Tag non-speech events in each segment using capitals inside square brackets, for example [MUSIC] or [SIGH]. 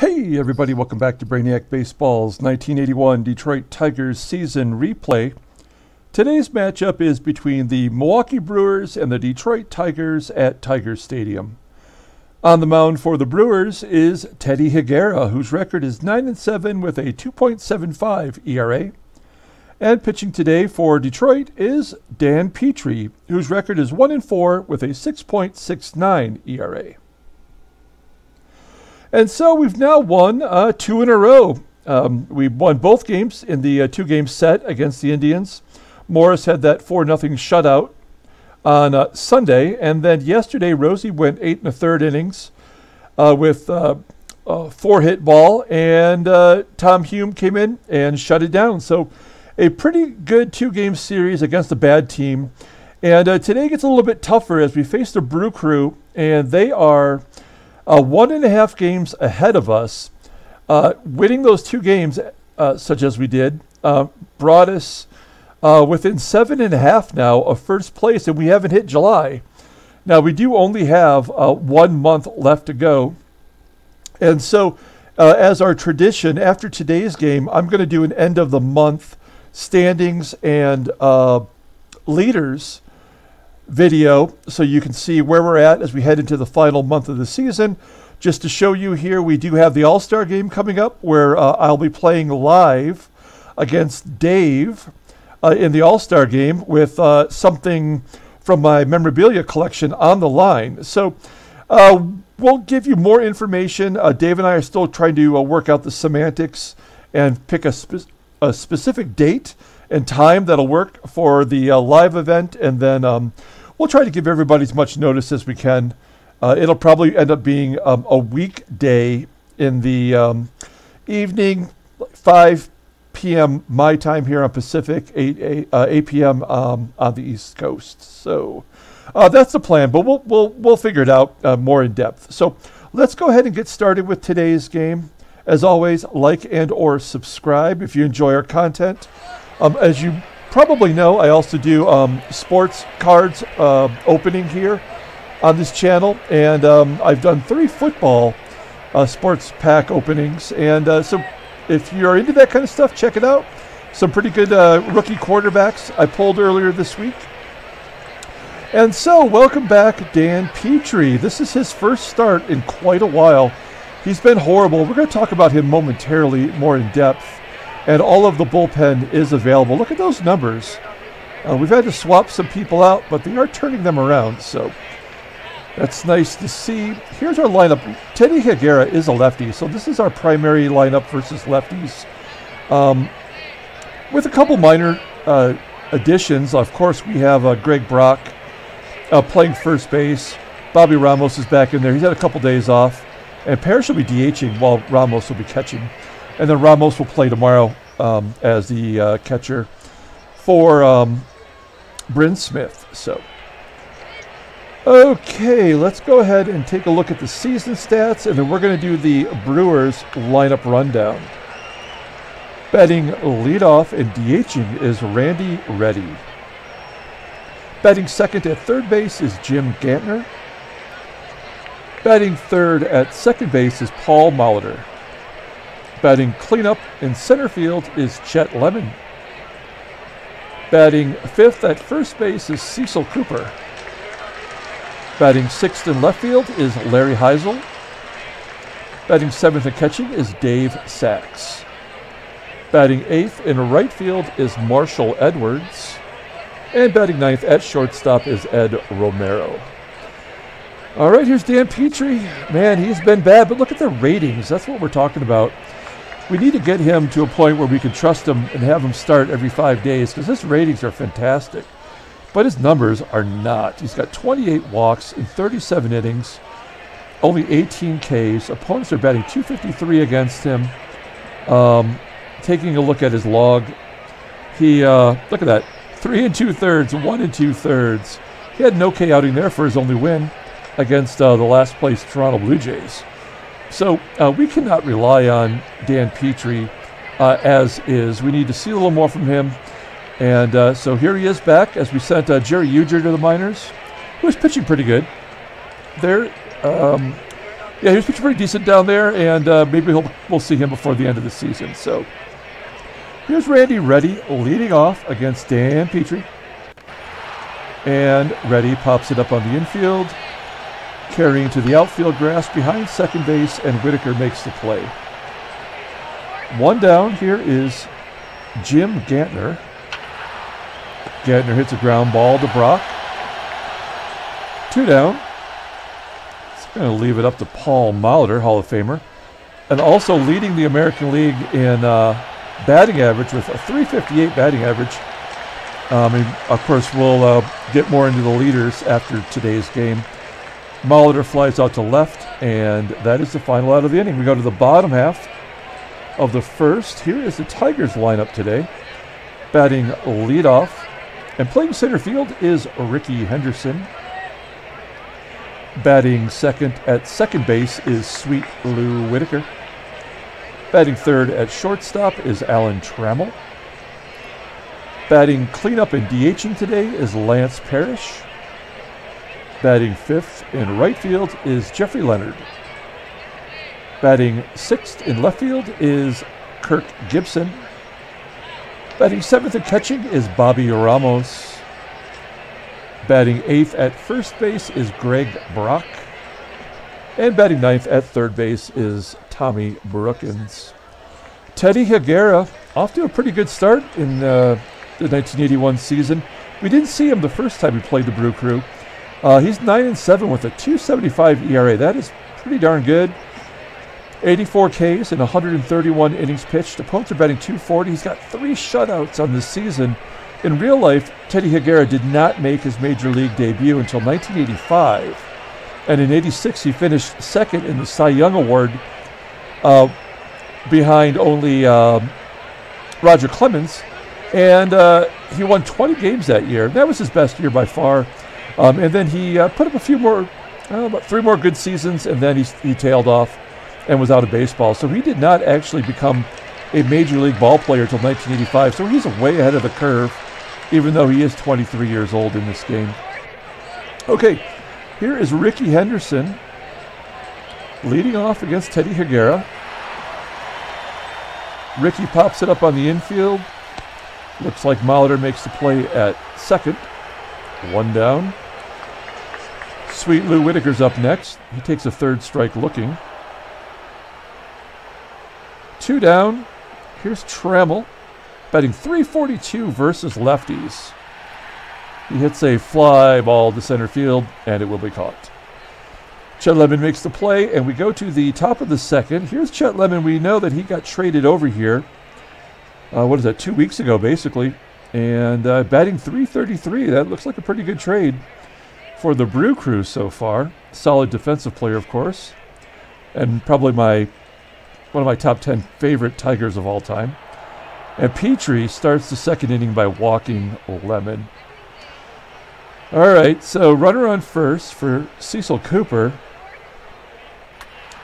Hey, everybody, welcome back to Brainiac Baseball's 1981 Detroit Tigers season replay. Today's matchup is between the Milwaukee Brewers and the Detroit Tigers at Tiger Stadium. On the mound for the Brewers is Teddy Higuera, whose record is 9 and 7 with a 2.75 ERA. And pitching today for Detroit is Dan Petry, whose record is 1 and 4 with a 6.69 ERA. And so we've now won uh, two in a row. Um, we won both games in the uh, two game set against the Indians. Morris had that 4 0 shutout on uh, Sunday. And then yesterday, Rosie went eight and a third innings uh, with uh, a four hit ball. And uh, Tom Hume came in and shut it down. So a pretty good two game series against a bad team. And today gets a little bit tougher as we face the Brew Crew, and they are uh, one and a half games ahead of us. Uh, winning those two games, uh, such as we did, uh, brought us uh, within seven and a half now of first place, and we haven't hit July. Now, we do only have uh, one month left to go. And so, as our tradition, after today's game, I'm going to do an end of the month standings and leaders video so you can see where we're at as we head into the final month of the season. Just to show you here, we do have the All Star game coming up where uh, I'll be playing live against Dave uh, in the All Star game with uh, something from my memorabilia collection on the line. So uh, we'll give you more information. Uh, Dave and I are still trying to uh, work out the semantics and pick a, spe- a specific date and time that'll work for the live event, and then. Um, we'll try to give everybody as much notice as we can. Uh, it'll probably end up being um, a weekday in the um, evening, 5 p.m. my time here on Pacific, 8, 8, uh, 8 p.m. Um, on the East Coast. So uh, that's the plan, but we'll, we'll, we'll figure it out uh, more in depth. So let's go ahead and get started with today's game. As always, like and or subscribe if you enjoy our content. Um, as you probably know, I also do um, sports cards uh, opening here on this channel, and um, I've done three football uh, sports pack openings. And uh, so, if you're into that kind of stuff, check it out. Some pretty good uh, rookie quarterbacks I pulled earlier this week. And so, welcome back, Dan Petry. This is his first start in quite a while. He's been horrible. We're going to talk about him momentarily more in depth and all of the bullpen is available. Look at those numbers. Uh, we've had to swap some people out, but they are turning them around, so that's nice to see. Here's our lineup. Teddy Higuera is a lefty, so this is our primary lineup versus lefties. Um, with a couple minor uh, additions, of course, we have uh, Greg Brock uh, playing first base. Bobby Ramos is back in there. He's had a couple days off. And Parrish will be DHing while Ramos will be catching. And then Ramos will play tomorrow um, as the uh, catcher for um, Bryn Smith. So, okay, let's go ahead and take a look at the season stats, and then we're going to do the Brewers lineup rundown. Betting leadoff and DHing is Randy Ready. Batting second at third base is Jim Gantner. Batting third at second base is Paul Molitor. Batting cleanup in center field is Chet Lemon. Batting fifth at first base is Cecil Cooper. Batting sixth in left field is Larry Hisle. Batting seventh and catching is Dave Sax. Batting eighth in right field is Marshall Edwards. And batting ninth at shortstop is Ed Romero. All right, here's Dan Petry. Man, he's been bad, but look at the ratings. That's what we're talking about we need to get him to a point where we can trust him and have him start every five days because his ratings are fantastic. But his numbers are not. He's got 28 walks in 37 innings, only 18 Ks. Opponents are batting 253 against him. Um, taking a look at his log, he uh, look at that, three and two thirds, one and two thirds. He had no K outing there for his only win against uh, the last place Toronto Blue Jays. So uh, we cannot rely on Dan Petry uh, as is. We need to see a little more from him. And uh, so here he is back as we sent uh, Jerry Ujdur to the minors, who was pitching pretty good. There, um, yeah, he was pitching pretty decent down there, and uh, maybe we'll see him before the end of the season. So here's Randy Ready leading off against Dan Petry. And Ready pops it up on the infield, carrying to the outfield grass behind second base, and Whitaker makes the play. One down here is Jim Gantner. Gantner hits a ground ball to Brock. Two down. It's going to leave it up to Paul Molitor, Hall of Famer, and also leading the American League in uh, batting average with a 358 batting average. Um, and of course, we'll uh, get more into the leaders after today's game. Molitor flies out to left, and that is the final out of the inning. We go to the bottom half of the first. Here is the Tigers lineup today. Batting leadoff and playing center field is Rickey Henderson. Batting second at second base is Sweet Lou Whitaker. Batting third at shortstop is Alan Trammell. Batting cleanup and DHing today is Lance Parrish. Batting fifth in right field is Jeffrey Leonard. Batting sixth in left field is Kirk Gibson. Batting seventh and catching is Bobby Ramos. Batting eighth at first base is Greg Brock. And batting ninth at third base is Tommy Brookens. Teddy Higuera off to a pretty good start in uh, the 1981 season. We didn't see him the first time he played the Brew Crew. Uh, he's 9 and 7 with a 275 ERA. That is pretty darn good. 84 Ks and 131 innings pitched. The opponents are batting 240. He's got three shutouts on this season in real life, Teddy Higuera did not make his major league debut until 1985. And in 86, he finished second in the Cy Young Award uh, behind only uh, Roger Clemens. And uh, he won 20 games that year. That was his best year by far. Um, and then he uh, put up a few more, uh, about three more good seasons, and then he, he tailed off and was out of baseball. So he did not actually become a major league ball player until 1985. So he's way ahead of the curve even though he is 23 years old in this game. Okay, here is Rickey Henderson leading off against Teddy Higuera. Rickey pops it up on the infield. Looks like Molitor makes the play at second. One down. Sweet Lou Whitaker's up next. He takes a third strike looking. Two down. Here's Trammell Betting 342 versus lefties. He hits a fly ball to center field, and it will be caught. Chet Lemon makes the play, and we go to the top of the second. Here's Chet Lemon. We know that he got traded over here. Uh, what is that? Two weeks ago, basically, and uh, batting 333. That looks like a pretty good trade for the Brew Crew so far. Solid defensive player, of course, and probably my one of my top 10 favorite Tigers of all time. And Petry starts the second inning by walking Lemon. All right, so runner on first for Cecil Cooper.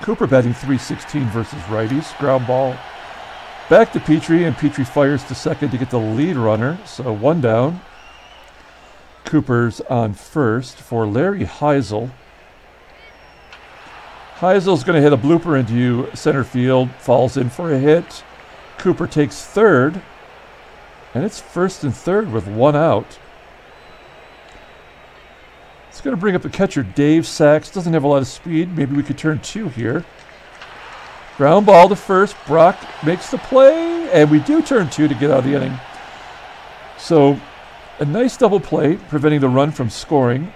Cooper batting 316 versus righties. Ground ball back to Petry, and Petry fires to second to get the lead runner. So one down. Cooper's on first for Larry Hisle. Hisle's going to hit a blooper into center field, falls in for a hit. Cooper takes third, and it's first and third with one out. It's going to bring up the catcher, Dave Sax. Doesn't have a lot of speed. Maybe we could turn two here. Ground ball to first. Brock makes the play, and we do turn two to get out of the inning. So a nice double play, preventing the run from scoring.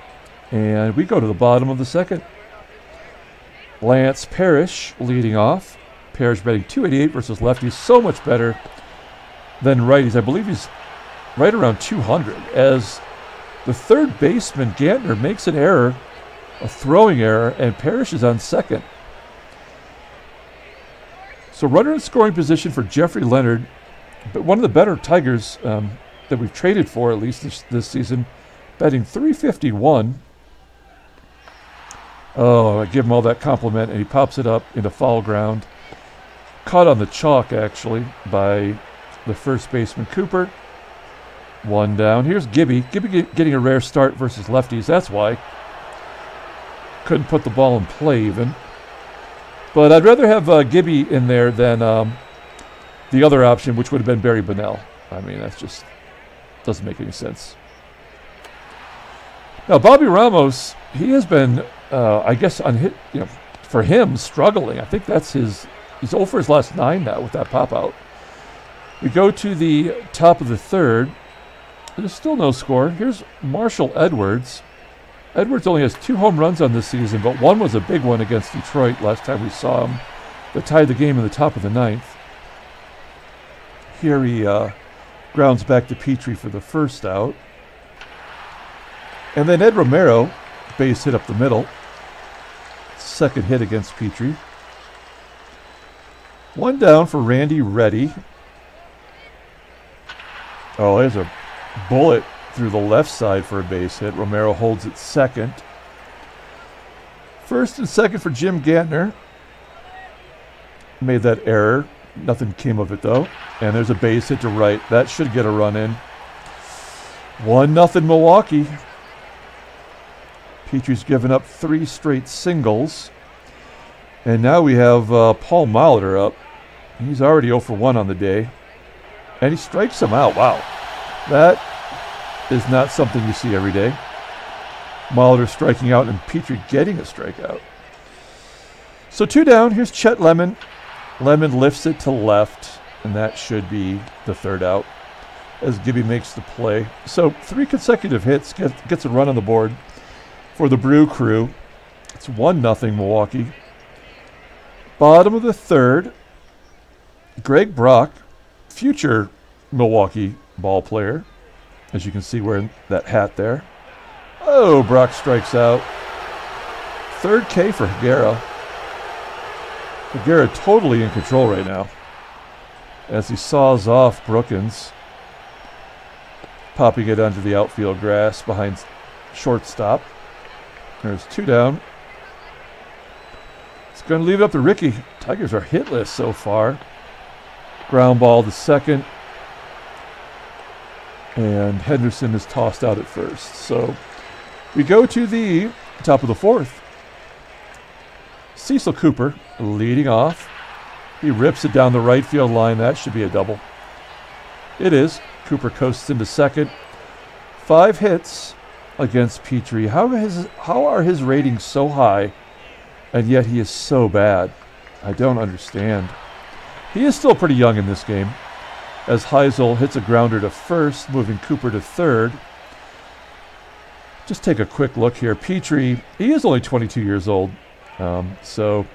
And we go to the bottom of the second. Lance Parrish leading off. Parrish betting 288 versus lefties. So much better than righties. I believe he's right around 200 as the third baseman, Gantner, makes an error, a throwing error, and Parrish is on second. So runner in scoring position for Jeffrey Leonard, but one of the better Tigers um, that we've traded for, at least this, this season, betting 351. Oh, I give him all that compliment, and he pops it up into foul ground caught on the chalk, actually, by the first baseman Cooper. One down. Here's Gibby. Gibby getting a rare start versus lefties. That's why. Couldn't put the ball in play even. But I'd rather have uh, Gibby in there than um, the other option, which would have been Barry Bonnell. I mean, that's just doesn't make any sense. Now, Bobby Ramos, he has been, uh, I guess, on hit, you know, for him struggling. I think that's his. He's over his last nine now with that pop out. We go to the top of the third. There's still no score. Here's Marshall Edwards. Edwards only has two home runs on this season, but one was a big one against Detroit last time we saw him that tied the game in the top of the ninth. Here he uh, grounds back to Petry for the first out. And then Ed Romero, base hit up the middle. Second hit against Petry. One down for Randy Ready. Oh, there's a bullet through the left side for a base hit. Romero holds it second. First and second for Jim Gantner. Made that error. Nothing came of it though. And there's a base hit to right. That should get a run in. One nothing Milwaukee. Petry's given up three straight singles. And now we have uh, Paul Molitor up. He's already 0 for 1 on the day. And he strikes him out. Wow. That is not something you see every day. Molitor striking out and Petry getting a strikeout. So two down. Here's Chet Lemon. Lemon lifts it to left, and that should be the third out as Gibby makes the play. So three consecutive hits get, gets a run on the board for the Brew Crew. It's one nothing Milwaukee. Bottom of the third, Greg Brock, future Milwaukee ball player, as you can see wearing that hat there. Oh, Brock strikes out. Third K for Higuera. Higuera totally in control right now as he saws off Brookens, popping it onto the outfield grass behind shortstop. There's two down. It's going to leave it up to Rickey. Tigers are hitless so far. Ground ball to second. And Henderson is tossed out at first. So we go to the top of the fourth. Cecil Cooper leading off. He rips it down the right field line. That should be a double. It is. Cooper coasts into second. Five hits against Petry. How, how are his ratings so high and yet he is so bad? I don't understand. He is still pretty young in this game as Hisle hits a grounder to first, moving Cooper to third. Just take a quick look here. Petry, he is only 22 years old. Um, so,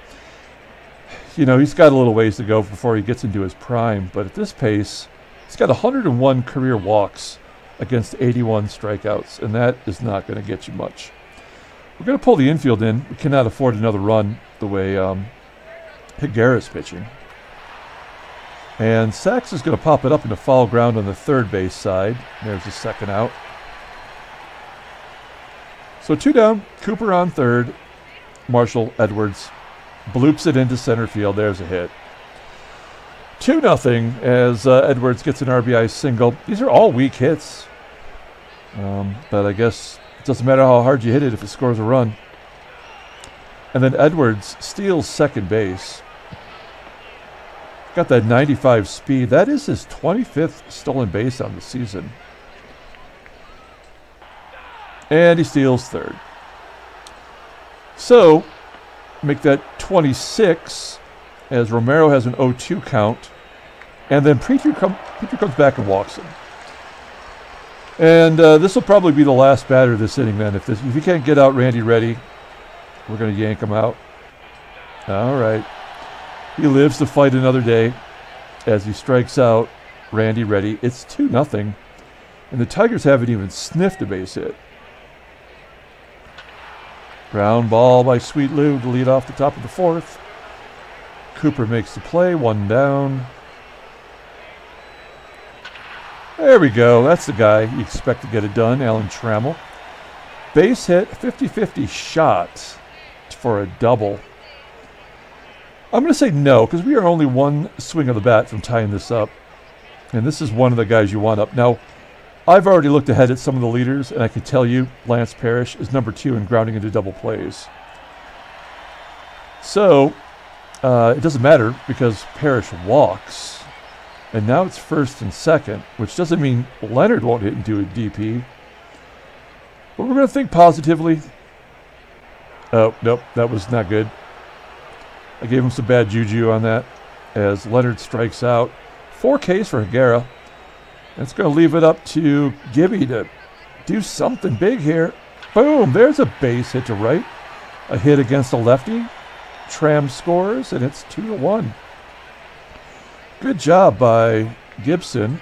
you know, he's got a little ways to go before he gets into his prime. But at this pace, he's got 101 career walks against 81 strikeouts, and that is not going to get you much. We're going to pull the infield in. We cannot afford another run the way um, Higuera's pitching. And Sax is going to pop it up into foul ground on the third base side. There's the second out. So two down, Cooper on third, Marshall Edwards bloops it into center field. There's a hit. 2 nothing as uh, Edwards gets an RBI single. These are all weak hits. Um, but I guess it doesn't matter how hard you hit it if it scores a run. And then Edwards steals second base. Got that 95 speed. That is his 25th stolen base on the season. And he steals third. So, make that 26 as Romero has an 0-2 count. And then Petry, come, comes back and walks him. And uh, this will probably be the last batter of this inning, then. If, this, if you can't get out Randy Ready, we're going to yank him out. All right. He lives to fight another day as he strikes out Randy Ready. It's 2 nothing, And the Tigers haven't even sniffed a base hit. Ground ball by Sweet Lou to lead off the top of the fourth. Cooper makes the play, one down. There we go. That's the guy you expect to get it done, Alan Trammell. Base hit, 50 50 shot for a double. I'm going to say no because we are only one swing of the bat from tying this up. And this is one of the guys you want up. Now, I've already looked ahead at some of the leaders, and I can tell you Lance Parrish is number two in grounding into double plays. So, uh, it doesn't matter because Parrish walks. And now it's first and second, which doesn't mean Leonard won't hit into a DP. But we're going to think positively. Oh, nope, that was not good. I gave him some bad juju on that as Leonard strikes out. Four Ks for Higuera. That's going to leave it up to Gibby to do something big here. Boom, there's a base hit to right. A hit against a lefty. Tram scores, and it's 2 to 1. Good job by Gibson.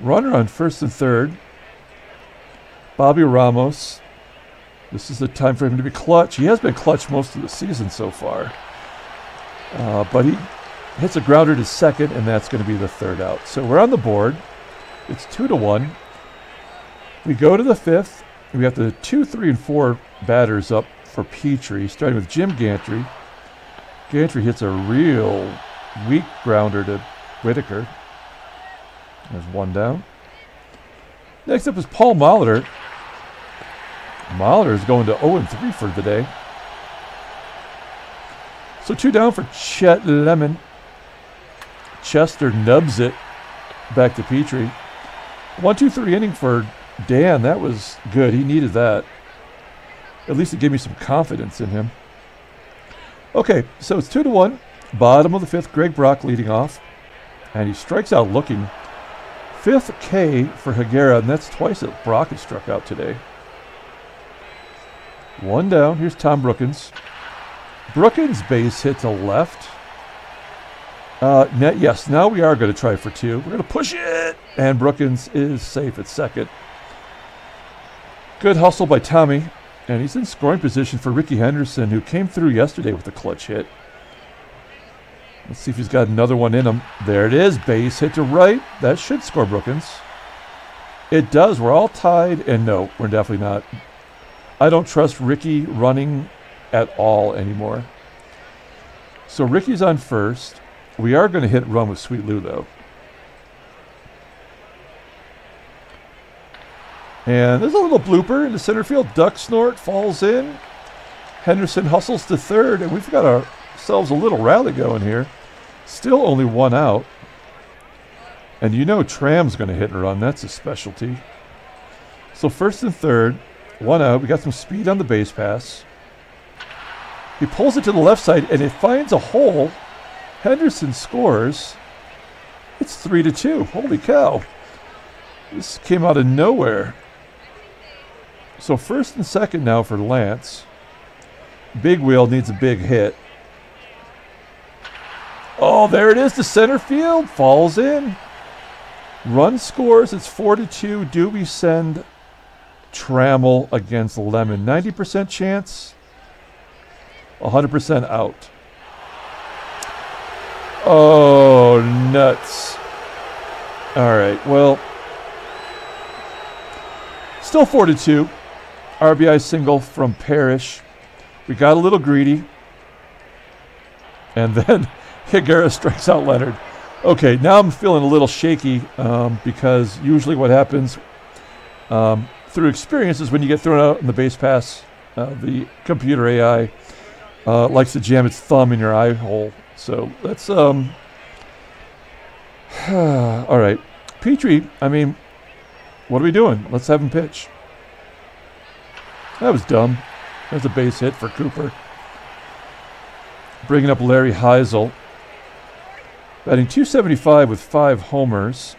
Runner on first and third. Bobby Ramos. This is the time for him to be clutch. He has been clutch most of the season so far. Uh, but he hits a grounder to second, and that's going to be the third out. So we're on the board. It's two to one. We go to the fifth. We have the two, three, and four batters up for Petry, starting with Jim Gantner. Gantner hits a real weak grounder to Whitaker. There's one down. Next up is Paul Molitor. Molitor is going to 0 3 for the day. So two down for Chet Lemon. Chester nubs it back to Petry. One, two, three inning for Dan. That was good. He needed that. At least it gave me some confidence in him. Okay, so it's two to one. Bottom of the fifth, Greg Brock leading off. And he strikes out looking. Fifth K for Higuera, and that's twice that Brock has struck out today. One down. Here's Tom Brookens. Brookens base hit to left. Uh, net, yes, now we are going to try for two. We're going to push it. And Brookens is safe at second. Good hustle by Tommy. And he's in scoring position for Rickey Henderson, who came through yesterday with a clutch hit. Let's see if he's got another one in him. There it is. Base hit to right. That should score Brookens. It does. We're all tied. And no, we're definitely not. I don't trust Rickey running at all anymore. So Rickey's on first. We are going to hit run with Sweet Lou, though. And there's a little blooper in the center field. Duck snort falls in. Henderson hustles to third, and we've got ourselves a little rally going here. Still only one out. And you know Tram's going to hit and run. That's a specialty. So first and third, one out. We got some speed on the base pass. He pulls it to the left side, and it finds a hole. Henderson scores. It's three to two. Holy cow! This came out of nowhere. So first and second now for Lance. Big wheel needs a big hit. Oh, there it is to center field. Falls in. Run scores. It's 4 to 2. Do we send Trammell against Lemon? 90% chance. 100% out. Oh, nuts. All right. Well, still 4 to 2. RBI single from Parrish. We got a little greedy. And then [LAUGHS] Higuera strikes out Leonard. Okay, now I'm feeling a little shaky um, because usually what happens um, through experience is when you get thrown out in the base pass, uh, the computer AI uh, likes to jam its thumb in your eye hole. So that's um. [SIGHS] all right, Petry. I mean, what are we doing? Let's have him pitch. That was dumb. There's a base hit for Cooper. Bringing up Larry Hisle. Batting 275 with five homers.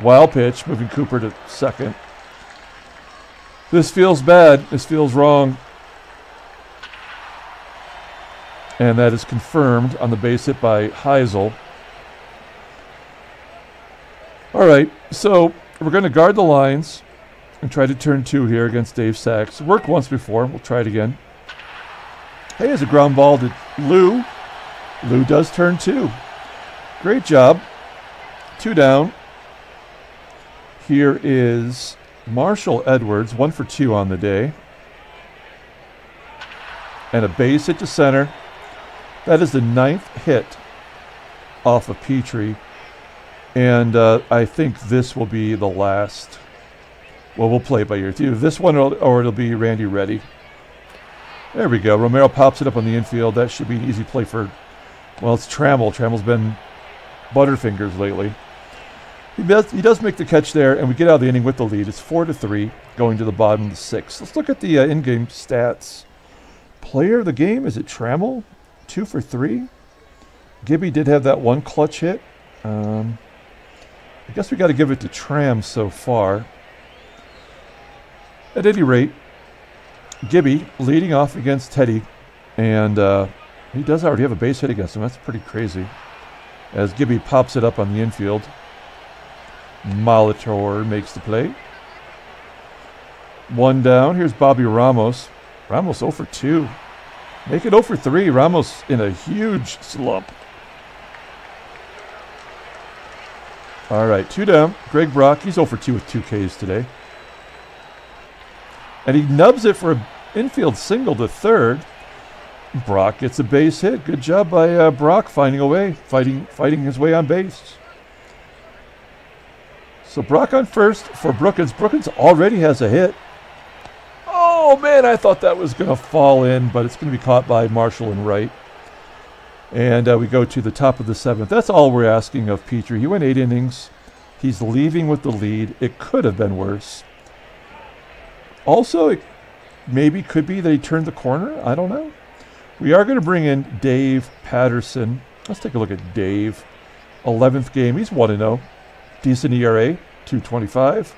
Wild pitch, moving Cooper to second. This feels bad. This feels wrong. And that is confirmed on the base hit by Hisle. All right, so we're going to guard the lines and try to turn two here against Dave Sax. Worked once before. We'll try it again. Hey, there's a ground ball to Lou. Lou does turn two. Great job. Two down. Here is Marshall Edwards, one for two on the day. And a base hit to center. That is the ninth hit off of Petry. And uh, I think this will be the last well, we'll play it by ear. Either this one or, or it'll be Randy Ready. There we go. Romero pops it up on the infield. That should be an easy play for, well, it's Trammell. Trammell's been butterfingers lately. He does, he does make the catch there, and we get out of the inning with the lead. It's 4 to 3, going to the bottom of the sixth. Let's look at the uh, in game stats. Player of the game, is it Trammell? Two for three. Gibby did have that one clutch hit. Um, I guess we got to give it to Tram so far. At any rate, Gibby leading off against Teddy, and uh, he does already have a base hit against him. That's pretty crazy. As Gibby pops it up on the infield. Molitor makes the play. One down. Here's Bobby Ramos. Ramos 0 for 2. Make it 0 for 3. Ramos in a huge slump. All right, two down. Greg Brock, he's 0 for 2 with two Ks today. And he nubs it for an infield single to third. Brock gets a base hit. Good job by uh, Brock finding a way, fighting, fighting his way on base. So Brock on first for Brookens. Brookens already has a hit. Oh man, I thought that was going to fall in, but it's going to be caught by Marshall and Wright. And uh, we go to the top of the seventh. That's all we're asking of Petry. He went eight innings. He's leaving with the lead. It could have been worse. Also, it maybe could be that he turned the corner. I don't know. We are going to bring in Dave Patterson. Let's take a look at Dave. 11th game. He's 1 0. Decent ERA, 225.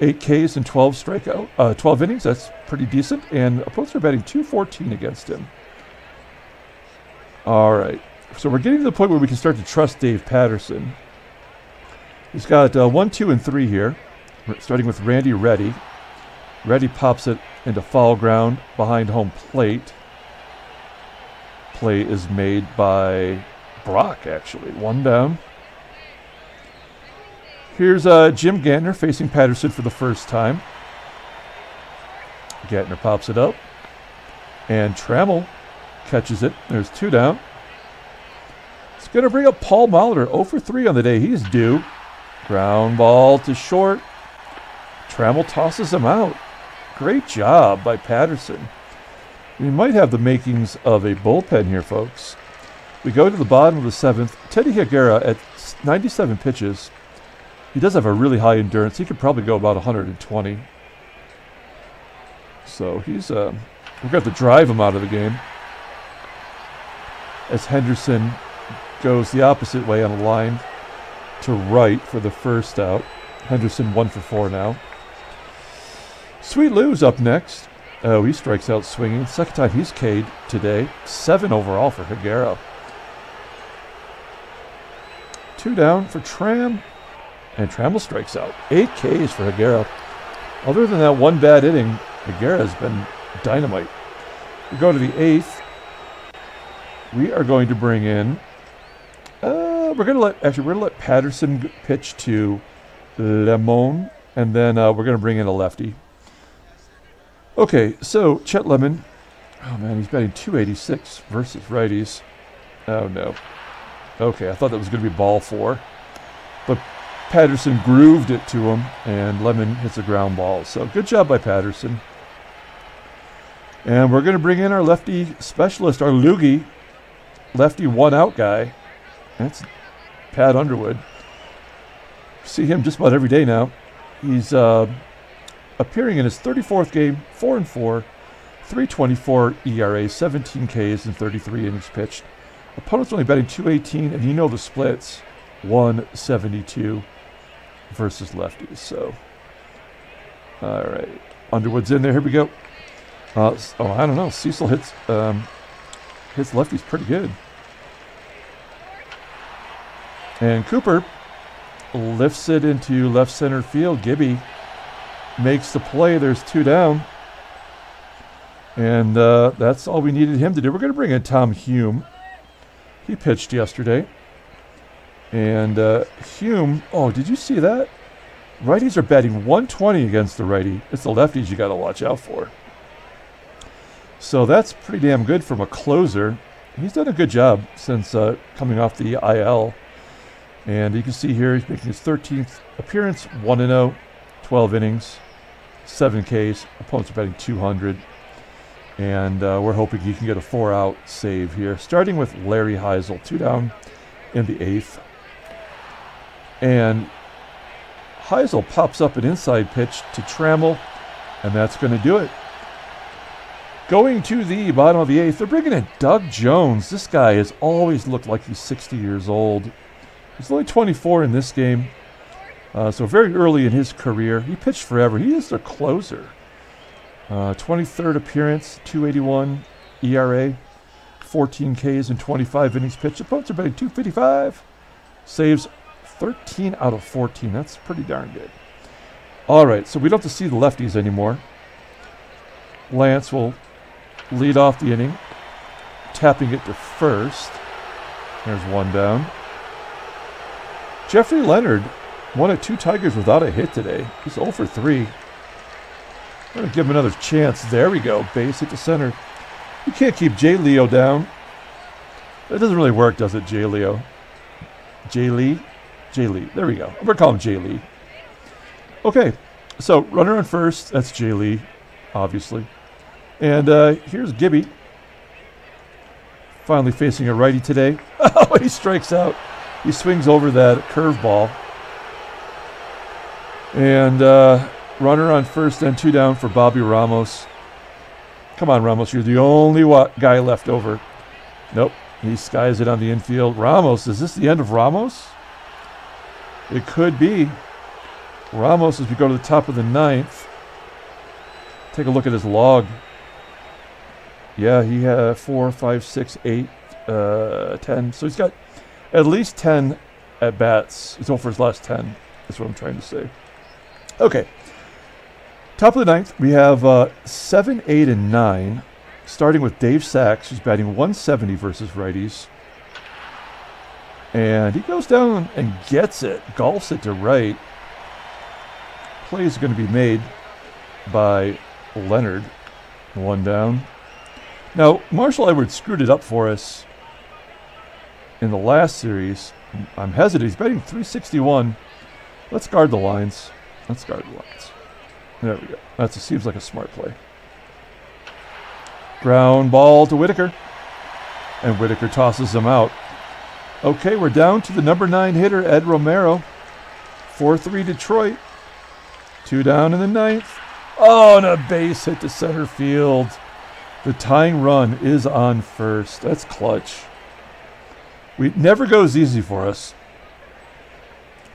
8 Ks and 12 strikeout, uh, 12 innings. That's pretty decent. And opponents are batting 214 against him. All right. So we're getting to the point where we can start to trust Dave Patterson. He's got uh, one, two, and three here, starting with Randy Ready. Ready pops it into foul ground behind home plate. Play is made by Brock, actually. One down. Here's uh, Jim Gantner facing Patterson for the first time. Gantner pops it up. And Trammell catches it. There's two down. It's going to bring up Paul Molitor. 0 for 3 on the day. He's due. Ground ball to short. Trammell tosses him out. Great job by Patterson. We might have the makings of a bullpen here, folks. We go to the bottom of the seventh. Teddy Higuera at 97 pitches he does have a really high endurance. He could probably go about 120. So he's, uh, we're going to have to drive him out of the game. As Henderson goes the opposite way on the line to right for the first out. Henderson one for four now. Sweet Lou's up next. Oh, he strikes out swinging. Second time he's K'd today. Seven overall for Higuera. Two down for Tram. And Trammell strikes out. Eight Ks for Higuera. Other than that one bad inning, Higuera has been dynamite. We go to the eighth. We are going to bring in. Uh, we're going to let actually we're to let Patterson pitch to Lemon, and then uh, we're going to bring in a lefty. Okay, so Chet Lemon. Oh man, he's batting 286 versus righties. Oh no. Okay, I thought that was going to be ball four, but Patterson grooved it to him, and Lemon hits a ground ball. So good job by Patterson. And we're going to bring in our lefty specialist, our loogie, lefty one out guy. That's Pat Underwood. See him just about every day now. He's uh, appearing in his 34th game, 4 and 4, 324 ERA, 17 Ks, and 33 innings pitched. Opponent's only batting 218, and you know the splits 172 versus lefties. So, all right, Underwood's in there. Here we go. Uh, oh, I don't know. Cecil hits um, hits lefties pretty good, and Cooper lifts it into left center field. Gibby makes the play. There's two down. And uh, that's all we needed him to do. We're going to bring in Tom Hume. He pitched yesterday. And uh, Hume, oh, did you see that? Righties are batting 120 against the righty. It's the lefties you got to watch out for. So that's pretty damn good from a closer. He's done a good job since uh, coming off the IL. And you can see here he's making his 13th appearance, 1 0, 12 innings, 7 Ks. Opponents are batting 200. And uh, we're hoping he can get a four out save here, starting with Larry Hisle, two down in the eighth. And Hisle pops up an inside pitch to Trammell, and that's going to do it. Going to the bottom of the eighth, they're bringing in Doug Jones. This guy has always looked like he's 60 years old. He's only 24 in this game, uh, so very early in his career. He pitched forever. He is their closer. Uh, 23rd appearance, 281 ERA, 14 Ks and 25 innings pitched. Opponents are batting 255. Saves 13 out of 14. That's pretty darn good. All right, so we don't have to see the lefties anymore. Lance will lead off the inning, tapping it to first. There's one down. Jeffrey Leonard, one of two Tigers without a hit today. He's 0 for 3. I'm going to give him another chance. There we go. Base hit to center. You can't keep Jay Leo down. That doesn't really work, does it, Jay Leo? Jay Lee? Jay Lee. There we go. Call him Jay Lee. Okay, so runner on first. That's Jay Lee, obviously. And uh, here's Gibby. Finally facing a righty today. [LAUGHS] Oh, he strikes out. He swings over that curveball. And uh, runner on first and two down for Bobby Ramos. Come on, Ramos. You're the only guy left over. Nope. He skies it on the infield. Ramos. Is this the end of Ramos? It could be. Ramos, as we go to the top of the ninth. Take a look at his log. Yeah, he had four, five, six, eight, uh, ten. So he's got at least ten at bats. He's over his last ten. That's what I'm trying to say. Okay. Top of the ninth, we have uh, seven, eight, and nine. Starting with Dave Sax, who's batting 170 versus righties. And he goes down and gets it, golfs it to right. Play is going to be made by Leonard. One down. Now, Marshall Edwards screwed it up for us in the last series. I'm hesitant. He's betting 361. Let's guard the lines. Let's guard the lines. There we go. That seems like a smart play. Ground ball to Whitaker. And Whitaker tosses him out. Okay, we're down to the number nine hitter, Ed Romero. 4 3 Detroit. Two down in the ninth. Oh, and a base hit to center field. The tying run is on first. That's clutch. We never goes easy for us.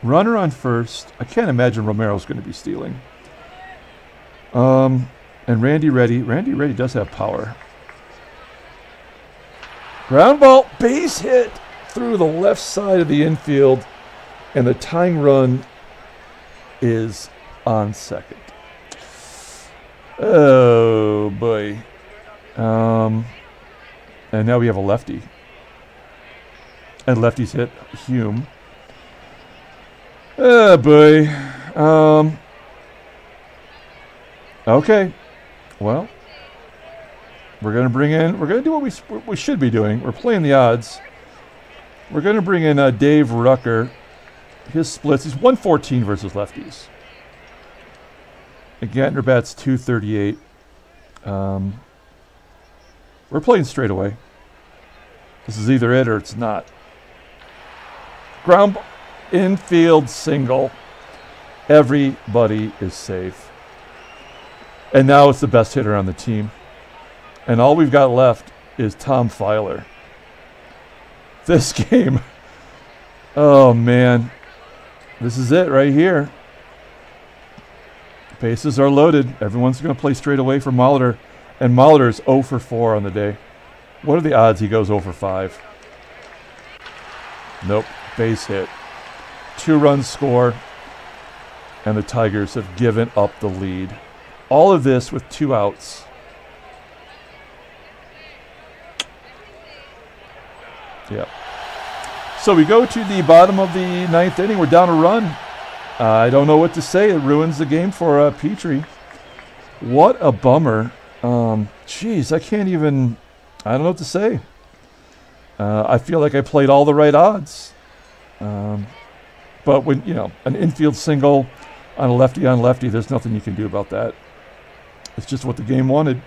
Runner on first. I can't imagine Romero's going to be stealing. Um, and Randy Ready. Randy Ready does have power. Ground ball, base hit through the left side of the infield, and the tying run is on second. Oh boy. Um, and now we have a lefty. And lefties hit Hume. Oh boy. Um, okay. Well, we're going to bring in, we're going to do what we, we should be doing. We're playing the odds. We're going to bring in uh, Dave Rucker. His splits, he's 114 versus lefties. Again, bats 238. Um, we're playing straight away. This is either it or it's not. Ground infield single. Everybody is safe. And now it's the best hitter on the team. And all we've got left is Tom Filer. [LAUGHS] This game. Oh man. This is it right here. Bases are loaded. Everyone's going to play straight away for Molitor. And Molitor is 0 for 4 on the day. What are the odds he goes 0 for 5? Nope. Base hit. Two runs score. And the Tigers have given up the lead. All of this with two outs. Yep. So we go to the bottom of the ninth inning. We're down a run. Uh, I don't know what to say. It ruins the game for uh, Petry. What a bummer. Um, I can't even. I don't know what to say. Uh, I feel like I played all the right odds. Um, but when, you know, an infield single on a lefty on lefty, there's nothing you can do about that. It's just what the game wanted.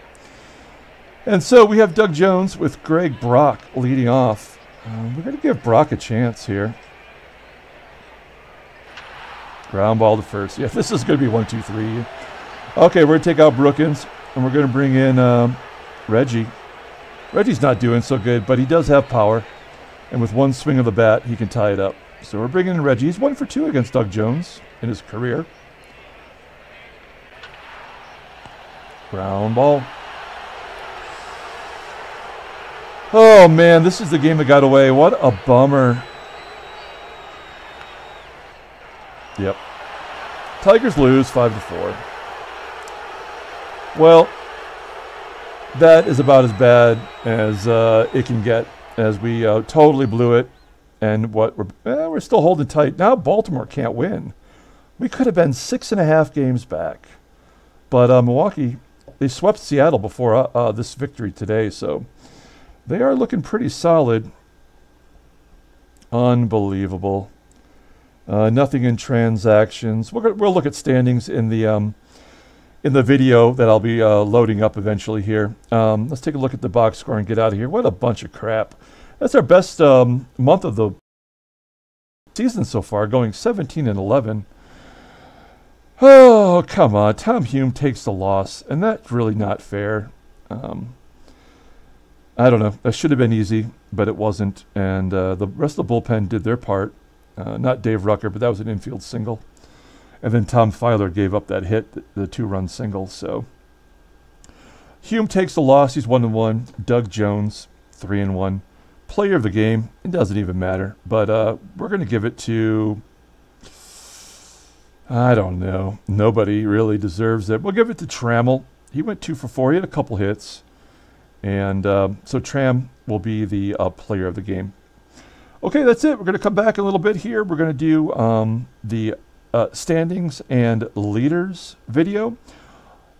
And so we have Doug Jones with Greg Brock leading off. Um, we're going to give Brock a chance here. Ground ball to first. Yeah, [LAUGHS] this is going to be one, two, three. Okay, we're going to take out Brookens, and we're going to bring in um, Reggie. Reggie's not doing so good, but he does have power. And with one swing of the bat, he can tie it up. So we're bringing in Reggie. He's one for two against Doug Jones in his career. Ground ball. Oh man, this is the game that got away. What a bummer. Yep. Tigers lose 5 to 4. Well, that is about as bad as uh, it can get as we uh, totally blew it and what we're, eh, we're still holding tight. Now Baltimore can't win. We could have been six and a half games back. But uh, Milwaukee, they swept Seattle before uh, uh, this victory today, so they are looking pretty solid. Unbelievable. Uh, nothing in transactions. We'll, we'll look at standings in the um, in the video that I'll be uh, loading up eventually here. Um, let's take a look at the box score and get out of here. What a bunch of crap. That's our best um, month of the season so far, going 17 and 11. Oh, come on. Tom Hume takes the loss, and that's really not fair. Um, I don't know. That should have been easy, but it wasn't. And uh, the rest of the bullpen did their part. Uh, not Dave Rucker, but that was an infield single. And then Tom Filer gave up that hit, the, the two-run single. So Hume takes the loss. He's one and one. Doug Jones, three and one. Player of the game. It doesn't even matter. But uh, we're going to give it to. I don't know. Nobody really deserves it. We'll give it to Trammell. He went two for four. He had a couple hits. And uh, so Tram will be the uh, player of the game. Okay, that's it. We're going to come back a little bit here. We're going to do um, the uh, standings and leaders video.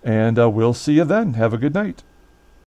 And uh, we'll see you then. Have a good night.